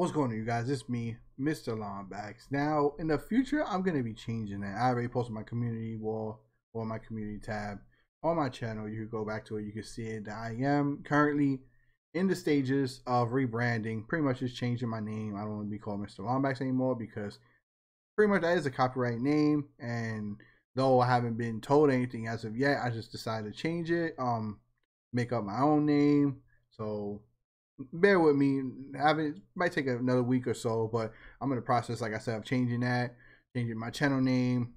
What's going on, you guys? It's me, Mr. Longbacks. Now, in the future, I'm going to be changing that. I already posted my community wall or my community tab on my channel. You can go back to it. You can see it. I am currently in the stages of rebranding. Pretty much just changing my name. I don't want to be called Mr. Longbacks anymore because pretty much that is a copyright name. And though I haven't been told anything as of yet, I just decided to change it. Um, make up my own name. So bear with me. Have it might take another week or so, but I'm in the process, like I said, of changing that, changing my channel name,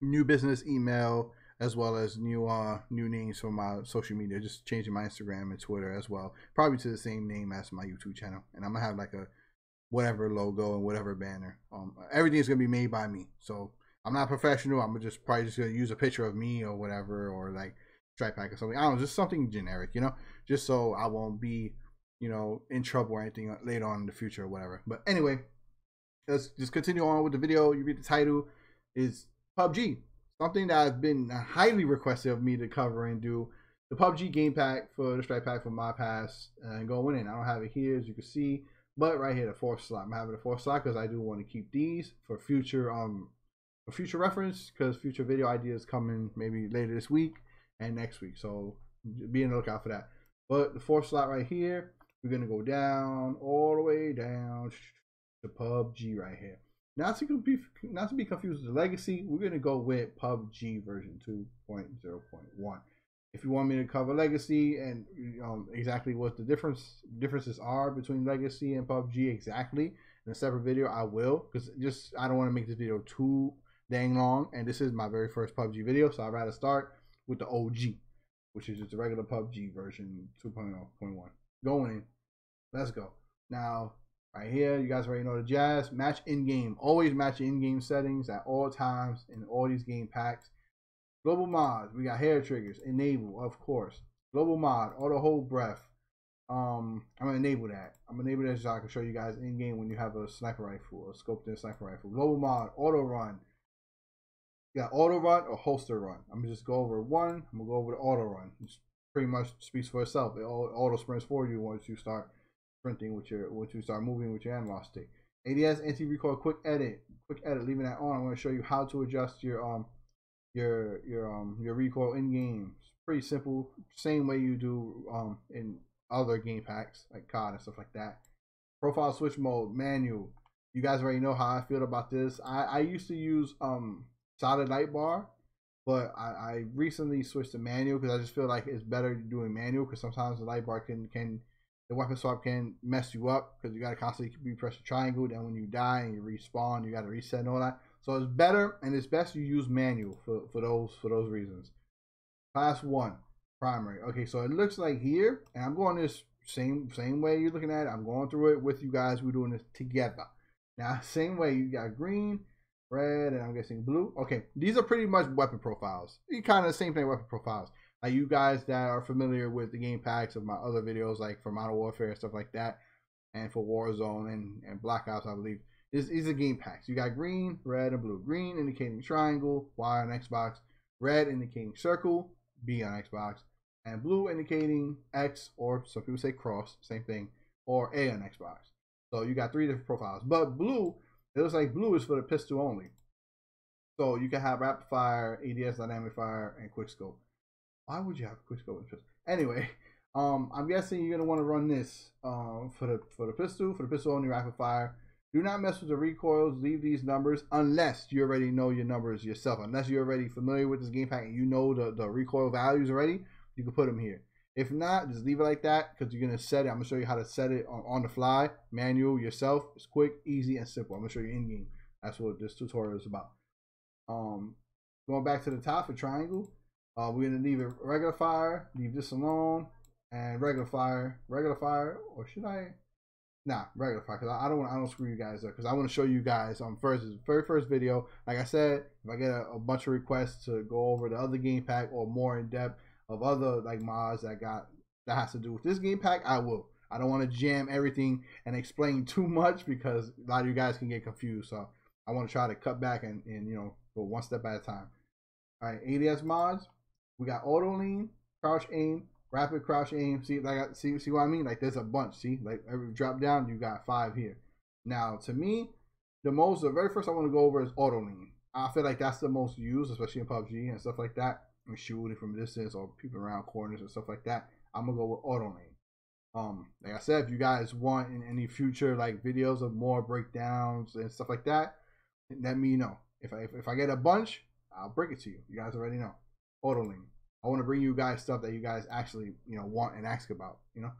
new business email, as well as new uh new names for my social media. Just changing my Instagram and Twitter as well, probably to the same name as my YouTube channel. And I'm gonna have like a whatever logo and whatever banner. Um, everything's gonna be made by me. So I'm not professional. I'm just probably just gonna use a picture of me or whatever, or like strike pack or something. I don't know, just something generic, you know, just so I won't be you know, in trouble or anything later on in the future or whatever. But anyway, let's just continue on with the video. You read the title is PUBG, something that has been highly requested of me to cover and do. The PUBG game pack for the strike pack for mod pass and going in. I don't have it here as you can see, but right here the fourth slot. I'm having the fourth slot because I do want to keep these for future um for future reference because future video ideas coming maybe later this week and next week. So be on the lookout for that. But the fourth slot right here we're gonna go down all the way down to PUBG right here. Not to be not to be confused with the legacy, we're gonna go with PUBG version 2.0.1. If you want me to cover legacy and um, exactly what the difference differences are between legacy and PUBG exactly in a separate video, I will because just I don't want to make this video too dang long. And this is my very first PUBG video, so I'd rather start with the OG, which is just the regular PUBG version 2.0.1 going. Let's go. Now, right here, you guys already know the jazz. Match in game. Always match in game settings at all times in all these game packs. Global mods. We got hair triggers. Enable, of course. Global mod. Auto hold breath. Um, I'm gonna enable that. I'm gonna enable that so I can show you guys in game when you have a sniper rifle, a scoped in sniper rifle. Global mod. Auto run. You got auto run or holster run. I'm gonna just go over one. I'm gonna go over the auto run. It's pretty much speaks for itself. It all auto sprints for you once you start sprinting with your once you start moving with your analog stick. ADS anti recoil quick edit, quick edit, leaving that on. I'm going to show you how to adjust your um your your um your recoil in game. It's pretty simple, same way you do um in other game packs like COD and stuff like that. Profile switch mode, manual. You guys already know how I feel about this. I I used to use um solid light bar but I, I recently switched to manual because I just feel like it's better doing manual because sometimes the light bar can can the weapon swap can mess you up because you got to constantly be pressing triangle. Then when you die and you respawn, you got to reset and all that. So it's better and it's best you use manual for, for those for those reasons. Class one, primary. Okay, so it looks like here, and I'm going this same same way you're looking at it. I'm going through it with you guys. We're doing this together. Now, same way you got green, red, and I'm guessing blue. Okay, these are pretty much weapon profiles. Kind of the same thing, weapon profiles. Like you guys that are familiar with the game packs of my other videos, like for Modern Warfare and stuff like that, and for Warzone and, and Black Ops, I believe. This, these are game packs. You got green, red, and blue. Green indicating triangle, Y on Xbox. Red indicating circle, B on Xbox. And blue indicating X, or some people say cross, same thing, or A on Xbox. So you got three different profiles. But blue, it looks like blue is for the pistol only. So you can have rapid fire, ADS dynamic fire, and quick scope. Why would you have quick scope interest? Anyway, um, I'm guessing you're gonna want to run this um, for the for the pistol, for the pistol only rapid fire. Do not mess with the recoils. Leave these numbers unless you already know your numbers yourself. Unless you're already familiar with this game pack and you know the, the recoil values already, you can put them here. If not, just leave it like that because you're gonna set it. I'm gonna show you how to set it on, on the fly, manual yourself. It's quick, easy, and simple. I'm gonna show you in game. That's what this tutorial is about. Um, going back to the top for triangle, uh, we're gonna leave it regular fire, leave this alone, and regular fire, regular fire, or should I? Nah, regular fire, because I, I, don't want I don't screw you guys up, because I want to show you guys on um, first very first video. Like I said, if I get a, a, bunch of requests to go over the other game pack or more in depth of other like mods that got that has to do with this game pack, I will. I don't want to jam everything and explain too much because a lot of you guys can get confused. So I want to try to cut back and, and you know go one step at a time. All right, ADS mods. We got auto lean, crouch aim, rapid crouch aim. See, like, see, see what I mean? Like, there's a bunch. See, like every drop down, you got five here. Now, to me, the most, the very first I want to go over is auto lean. I feel like that's the most used, especially in PUBG and stuff like that. Shooting from distance or people around corners and stuff like that. I'm gonna go with auto lean. Um, like I said, if you guys want in any future like videos of more breakdowns and stuff like that, let me know. If I if, I get a bunch, I'll bring it to you. You guys already know. Auto lean. I want to bring you guys stuff that you guys actually you know want and ask about. You know.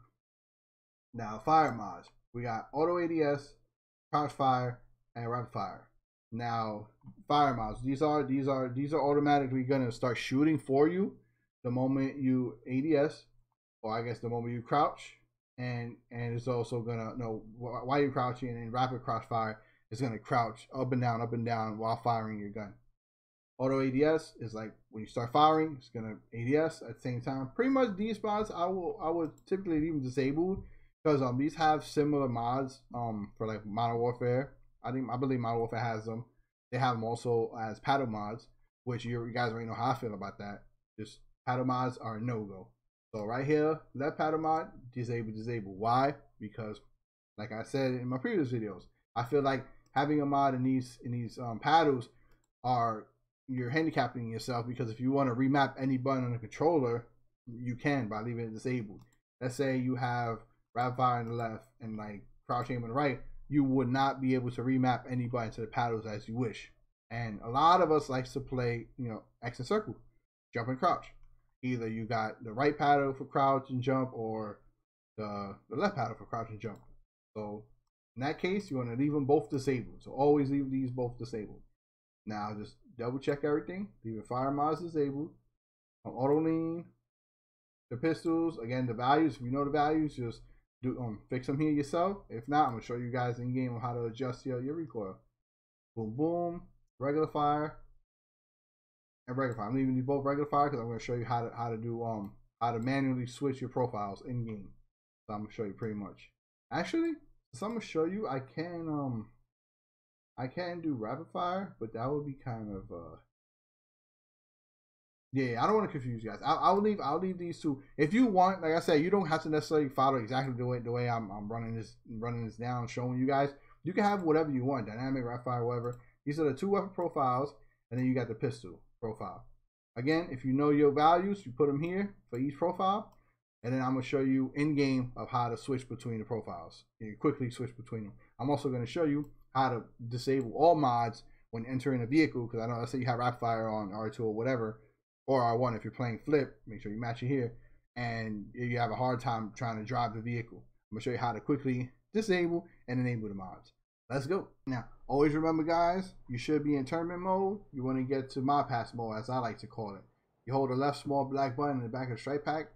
Now fire mods. We got auto ADS, crouch fire, and rapid fire. Now fire mods. These are these are these are automatically gonna start shooting for you the moment you ADS, or I guess the moment you crouch, and and it's also gonna know why you're crouching and rapid crossfire fire is gonna crouch up and down, up and down while firing your gun. Auto ADS is like when you start firing, it's gonna ADS at the same time. Pretty much these spots I will I would typically leave them disabled because um these have similar mods um for like Modern Warfare. I think I believe Modern Warfare has them. They have them also as paddle mods, which you, guys already know how I feel about that. Just paddle mods are no go. So right here, left paddle mod, disable, disable. Why? Because, like I said in my previous videos, I feel like having a mod in these in these um, paddles are you're handicapping yourself because if you want to remap any button on the controller, you can by leaving it disabled. Let's say you have rapid fire on the left and like crouch aim on the right, you would not be able to remap any button to the paddles as you wish. And a lot of us likes to play, you know, X and circle, jump and crouch. Either you got the right paddle for crouch and jump or the, the left paddle for crouch and jump. So in that case, you want to leave them both disabled. So always leave these both disabled. Now just double check everything. Leave your fire mods disabled. Auto lean, the pistols, again the values, if you know the values, just do um fix them here yourself. If not, I'm gonna show you guys in game on how to adjust your, your recoil. Boom boom, regular fire, and regular fire. I'm leaving these both regular fire because I'm gonna show you how to how to do um how to manually switch your profiles in game. So I'm gonna show you pretty much. Actually, so I'm gonna show you I can um I can do rapid fire, but that would be kind of uh yeah, I don't want to confuse you guys. I'll, I'll leave. I'll leave these two. If you want, like I said, you don't have to necessarily follow exactly the way the way I'm, I'm running this running this down, showing you guys. You can have whatever you want, dynamic, rapid fire, whatever. These are the two weapon profiles, and then you got the pistol profile. Again, if you know your values, you put them here for each profile, and then I'm gonna show you in game of how to switch between the profiles. You quickly switch between them. I'm also gonna show you how to disable all mods when entering a vehicle because I know let's say you have rapid fire on R2 or whatever or R1 if you're playing flip, make sure you match it here, and you have a hard time trying to drive the vehicle. I'm gonna show you how to quickly disable and enable the mods. Let's go. Now, always remember guys, you should be in tournament mode. You want to get to mod pass mode as I like to call it. You hold the left small black button in the back of the strike pack,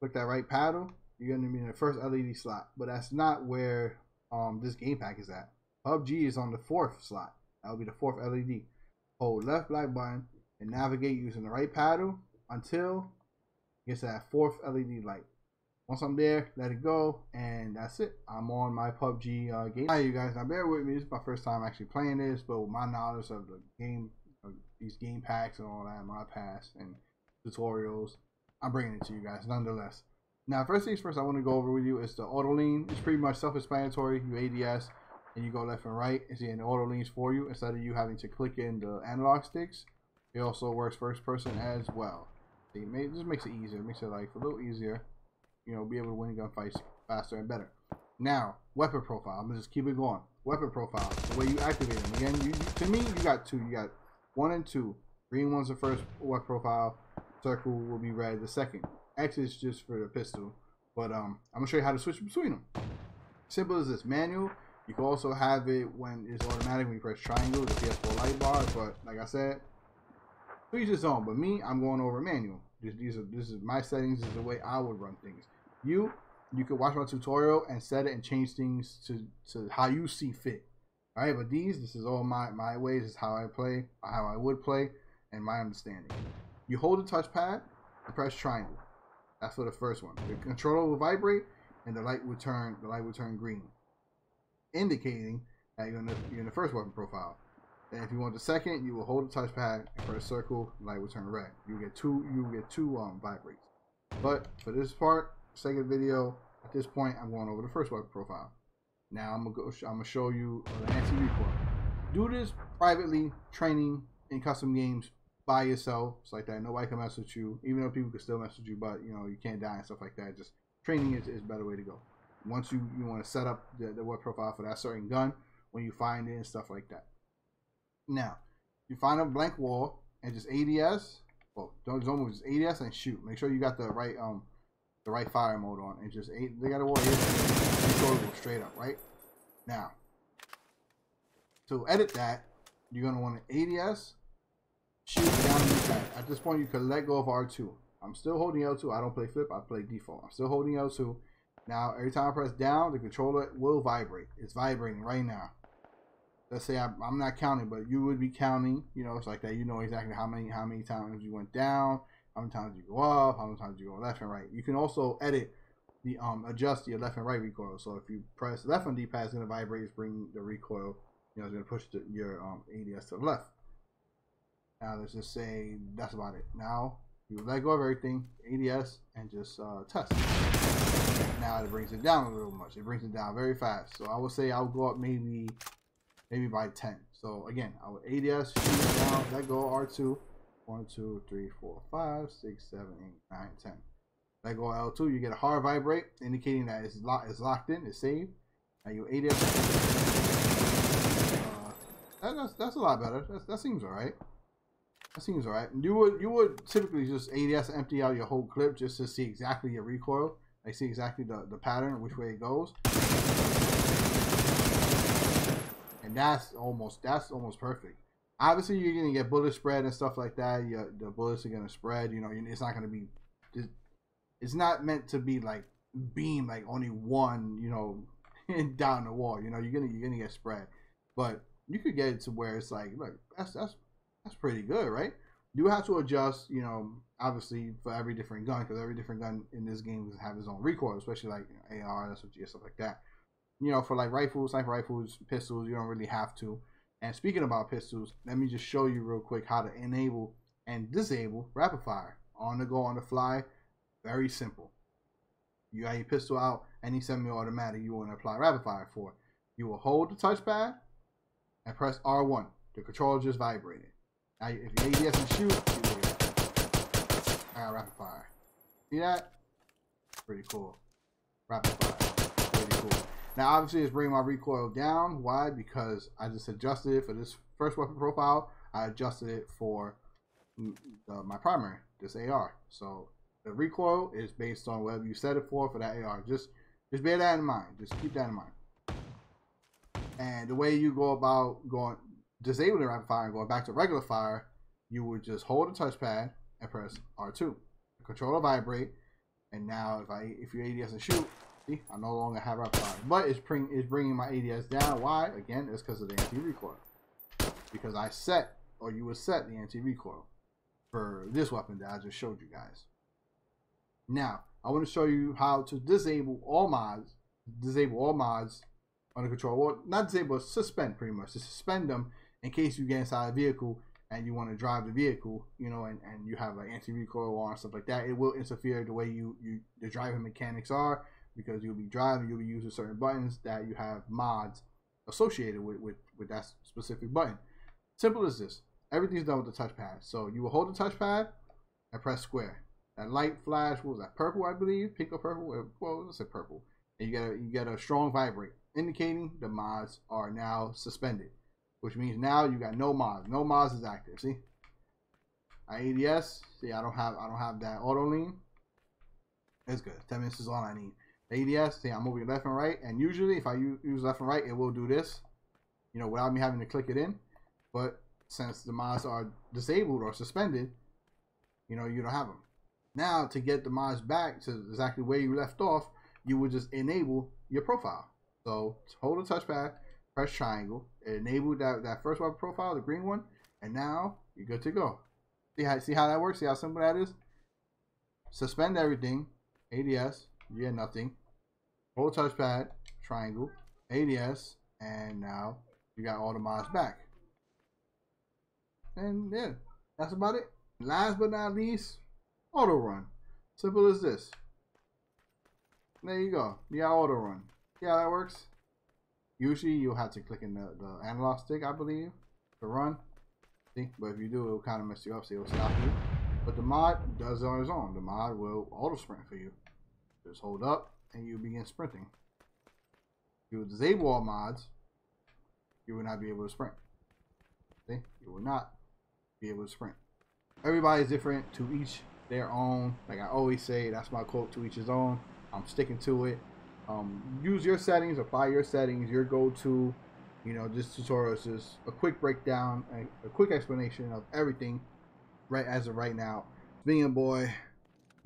click that right paddle, you're gonna be in the first LED slot. But that's not where um this game pack is at. PUBG is on the fourth slot. That will be the fourth LED. Hold left black button and navigate using the right paddle until it gets that fourth LED light. Once I'm there, let it go, and that's it. I'm on my PUBG uh, game. Hi, you guys. Now, bear with me. This is my first time actually playing this, but with my knowledge of the game, of these game packs and all that, my past and tutorials, I'm bringing it to you guys nonetheless. Now, first things first, I want to go over with you is the auto lean. It's pretty much self-explanatory. You ADS and you go left and right. It's in auto leans for you instead of you having to click in the analog sticks. It also works first person as well. It may, just makes it easier. It makes it like a little easier. You know, be able to win gunfights faster and better. Now, weapon profile. I'm gonna just keep it going. Weapon profile. The way you activate them. Again, you, to me, you got two. You got one and two. Green one's the first weapon profile. Circle will be red the second. X is just for the pistol. But um, I'm gonna show you how to switch between them. Simple as this. Manual. You can also have it when it's automatic when you press triangle, the PS4 light bar. But like I said, each his own. But me, I'm going over manual. These, these are this is my settings. This is the way I would run things. You you could watch my tutorial and set it and change things to to how you see fit. All right, but these this is all my my ways. This is how I play, how I would play, and my understanding. You hold the touchpad and press triangle. That's for the first one. The controller will vibrate and the light will turn the light will turn green, indicating that you're in the, you're in the first weapon profile. And if you want the second, you will hold the touchpad and press circle, light will turn red. You get two you get two um vibrates. But for this part, second video, at this point, I'm going over the first weapon profile. Now I'm gonna go. I'm gonna show you the anti-recoil. Do this privately, training in custom games by yourself. It's like that. Nobody can mess with you, even though people can still mess with you, but you know you can't die and stuff like that. Just training is, is a better way to go. Once you you want to set up the, the web profile for that certain gun, when you find it and stuff like that. Now, you find a blank wall and just ADS. Well, don't don't move. Just ADS and shoot. Make sure you got the right um the right fire mode on and just eight. They got a wall here. Go straight up right now. To edit that, you're gonna want to ADS shoot down pad. At this point, you can let go of R2. I'm still holding L2. I don't play flip. I play default. I'm still holding L2. Now, every time I press down, the controller will vibrate. It's vibrating right now let's say I, am not counting, but you would be counting. You know, it's like that. You know exactly how many how many times you went down, how many times you go up, how many times you go left and right. You can also edit the um adjust your left and right recoil. So if you press left on D-pad, it's gonna vibrate, it's bring the recoil. You know, it's gonna push the, your um ADS to the left. Now let's just say that's about it. Now you let go of everything, ADS, and just uh, test. Now it brings it down a little much. It brings it down very fast. So I would say I would go up maybe maybe by 10. So again, I would ADS, shoot down, let go R2. 1, 2, 3, 4, 5, 6, 7, 8, 9, 10. Let go L2, you get a hard vibrate, indicating that it's, lock, it's locked in, it's saved. Now you ADS. Uh, that, that's, that's a lot better. That's, that seems alright. That seems alright. You would you would typically just ADS empty out your whole clip just to see exactly your recoil. I see exactly the, the pattern, which way it goes and that's almost that's almost perfect. Obviously, you're gonna get bullet spread and stuff like that. You, the bullets are gonna spread. You know, it's not gonna be. It's not meant to be like beam like only one. You know, down the wall. You know, you're gonna you're gonna get spread, but you could get it to where it's like, look, that's that's that's pretty good, right? You have to adjust, you know, obviously for every different gun because every different gun in this game have its own recoil, especially like you know, AR, stuff like that you know, for like rifles, sniper rifles, pistols, you don't really have to. And speaking about pistols, let me just show you real quick how to enable and disable rapid fire on the go, on the fly. Very simple. You got your pistol out, any semi-automatic you want to apply rapid fire for. You will hold the touchpad and press R1. The controller just vibrated. Now, if you ADS and shoot, you look I got rapid fire. See that? Pretty cool. Rapid fire. Now, obviously, it's bringing my recoil down. Why? Because I just adjusted it for this first weapon profile. I adjusted it for uh, my primary, this AR. So the recoil is based on whatever you set it for for that AR. Just, just bear that in mind. Just keep that in mind. And the way you go about going disabling the rapid fire and going back to regular fire, you would just hold the touchpad and press R2. The controller vibrate, and now if I if you ADS and shoot, See, I no longer have rapid fire, but it's bring it's bringing my ADS down. Why? Again, it's because of the anti-recoil. Because I set, or you would set the anti-recoil for this weapon that I just showed you guys. Now, I want to show you how to disable all mods, disable all mods the control. Well, not disable, suspend pretty much. To suspend them in case you get inside a vehicle and you want to drive the vehicle, you know, and, and you have an anti-recoil on and stuff like that. It will interfere the way you, you the driving mechanics are because you'll be driving, you'll be using certain buttons that you have mods associated with, with, with that specific button. Simple as this. Everything's done with the touchpad. So you will hold the touchpad and press square. That light flash, what was that? Purple, I believe. Pink or purple? Well, let's say purple. And you get a you get a strong vibrate, indicating the mods are now suspended. Which means now you got no mods. No mods is active. See? I ADS. See, I don't have I don't have that auto lean. It's good. 10 minutes is all I need. ADS, see, I'm moving left and right, and usually if I use left and right, it will do this, you know, without me having to click it in. But since the mods are disabled or suspended, you know, you don't have them. Now, to get the mods back to exactly where you left off, you would just enable your profile. So hold the touchpad, press triangle, enable that, that first weapon profile, the green one, and now you're good to go. See how, see how that works? See how simple that is? Suspend everything, ADS, get nothing. Hold touchpad, triangle, ADS, and now you got all the mods back. And yeah, that's about it. Last but not least, auto run. Simple as this. There you go. Yeah, auto run. Yeah, that works. Usually you'll have to click in the, the analog stick, I believe, to run. See? But if you do, it'll kind of mess you up, so it'll stop you. But the mod does it on its own. The mod will auto sprint for you. Just hold up and you begin sprinting. If you disable all mods, you will not be able to sprint. See? You will not be able to sprint. Everybody's different to each their own. Like I always say, that's my quote to each his own. I'm sticking to it. Um, use your settings, apply your settings, your go-to. You know, this tutorial is just a quick breakdown, a, a quick explanation of everything right as of right now. Being a boy,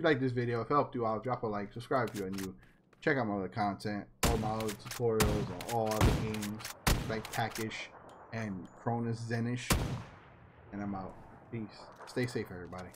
you like this video, if it helped you out, drop a like, subscribe if you're new. Check out my other content, all my other tutorials on all other games like Packish and Cronus Zenish. And I'm out. Peace. Stay safe, everybody.